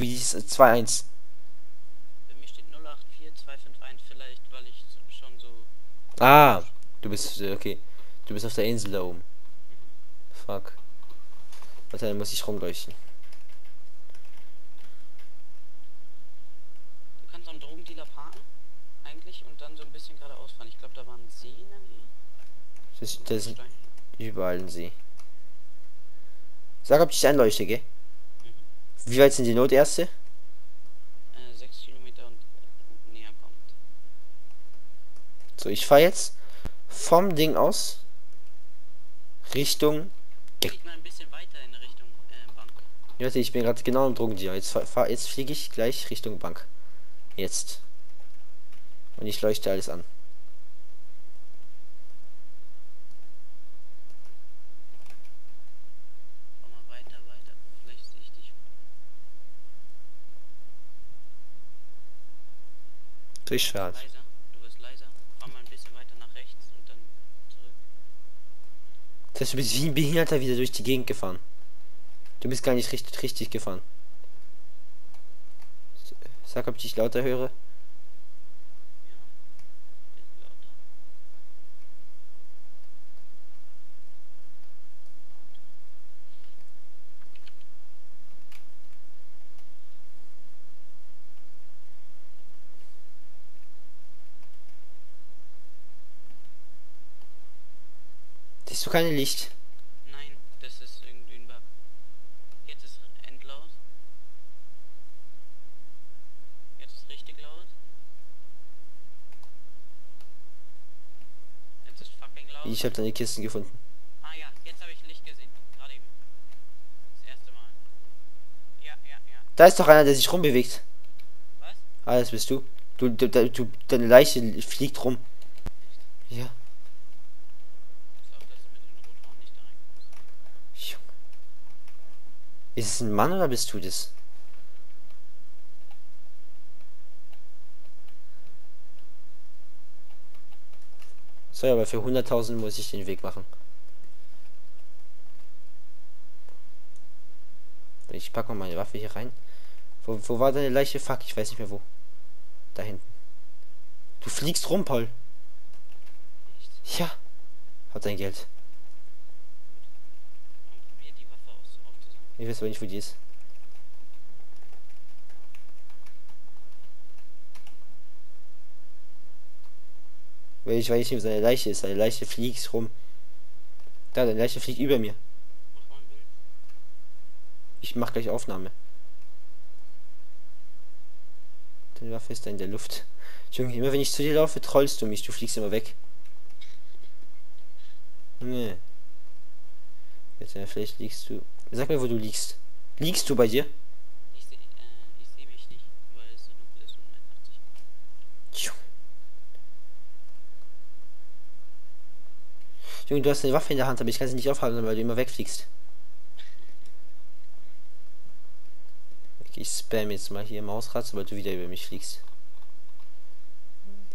Wie ist 2-1? Bei mir steht 084251 vielleicht, weil ich schon so. Ah, du bist, äh, okay. Du bist auf der Insel da oben. Fuck. Warte, dann muss ich rumleuchten. Du kannst am Drogendealer parken, eigentlich, und dann so ein bisschen geradeaus fahren. Ich glaube, da war ein See in der Nähe. Das, das ist überall ein See. Sag, ob ich einleuchte, gell? Wie weit sind die Notärzte? Äh, sechs Kilometer und äh, näher kommt. So, ich fahre jetzt vom Ding aus Richtung. Geht mal ein bisschen weiter in Richtung äh, Bank. Warte, ich bin gerade genau im Drogendealer. Jetzt, fahr, jetzt fliege ich gleich Richtung Bank. Jetzt. Und ich leuchte alles an. Fahr mal weiter, weiter. Vielleicht sehe ich dich. Durchfahrt. Leiser. Du wirst leiser. Fahr mal ein bisschen weiter nach rechts und dann zurück. Das heißt, du bist wie ein Behinderter wieder durch die Gegend gefahren. Du bist gar nicht richtig, richtig gefahren. Sag, ob ich dich lauter höre. Ja. Bisschen lauter. Siehst du keine Licht? Nein, das ist irgendwie ein Bug. Jetzt ist endlaut. Jetzt ist richtig laut. Jetzt ist fucking laut. Ich habe deine Kisten gefunden. Ah ja, jetzt habe ich Licht gesehen. Gerade eben. Das erste Mal. Ja, ja, ja. Da ist doch einer, der sich rumbewegt. Was? Ah, das bist du. Du, du, du deine Leiche fliegt rum. Ja. Pass auf, dass du mit den Rotoren nicht da reinkommst. Junge. Ist es ein Mann oder bist du das? So, aber für 100.000 muss ich den Weg machen. Ich packe mal meine Waffe hier rein. Wo, wo war deine Leiche? Fuck, ich weiß nicht mehr wo. Da hinten. Du fliegst rum, Paul. Ja. Hat dein Geld. Und probier die Waffe aus, aufzusammeln. Ich weiß aber nicht, wo die ist. Weil ich weiß nicht, wo seine Leiche ist. Seine Leiche fliegt rum. Da, deine Leiche fliegt über mir. Ich mach gleich Aufnahme. Deine Waffe ist da in der Luft. Junge, immer wenn ich zu dir laufe, trollst du mich. Du fliegst immer weg. Nee. Jetzt, vielleicht liegst du. Sag mir, wo du liegst. Liegst du bei dir? Ich sehe äh, ich seh mich nicht, weil es so dunkel ist und mein Nachtsicht. Junge. Junge, du hast eine Waffe in der Hand, aber ich kann sie nicht aufhalten, weil du immer wegfliegst. Okay, ich spam jetzt mal hier Mausrad, sobald du wieder über mich fliegst.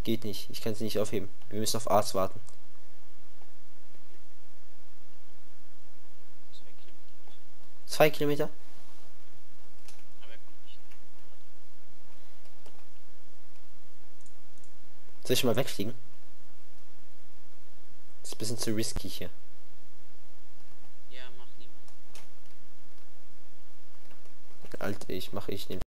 Geht nicht, ich kann sie nicht aufheben. Wir müssen auf Arzt warten. Zwei Kilometer. Zwei Kilometer? Er. Soll ich mal wegfliegen? Das ist ein bisschen zu risky hier. Ja, mach lieber. Alter, ich mache ich nehme